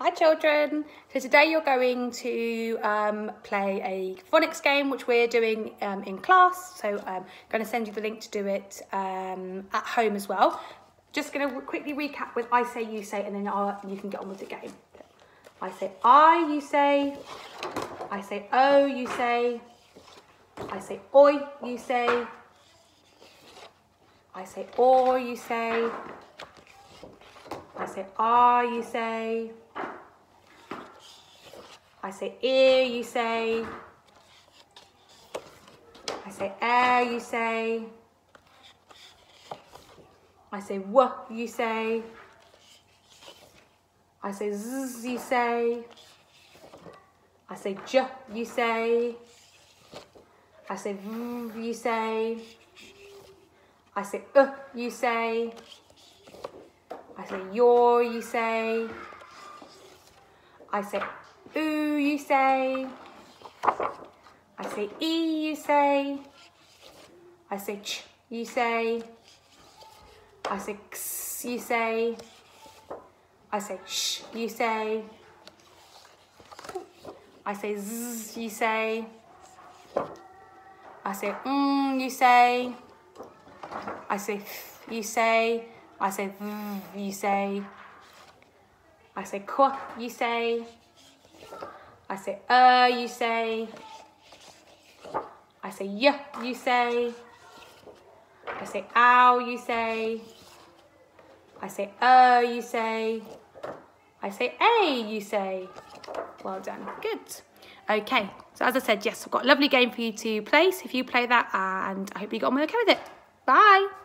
Hi children. So today you're going to um, play a phonics game which we're doing um, in class. So I'm going to send you the link to do it um, at home as well. Just going to quickly recap with I say, you say, and then I'll, you can get on with the game. I say I, you say. I say oh, you say. I say oi, you say. I say or, you say. I say are, you say. I say ear, you say. I say air, you say. I say w, you say. I say z, you say. I say j, you say. I say v, you say. I say uh, you say. I say your, you say. I say ooh, you say. I say e, you say. I say ch, you say. I say x, you say. I say sh, you say. I say z, you say. I say mm, you say. I say th, you say. I say v, you say. I say qu, you say. I say uh, you say. I say yeah, you say. I say ow, you say. I say uh, you say. I say a, you say. Well done. Good. Okay, so as I said, yes, I've got a lovely game for you to play. So if you play that, and I hope you got on okay with it. Bye.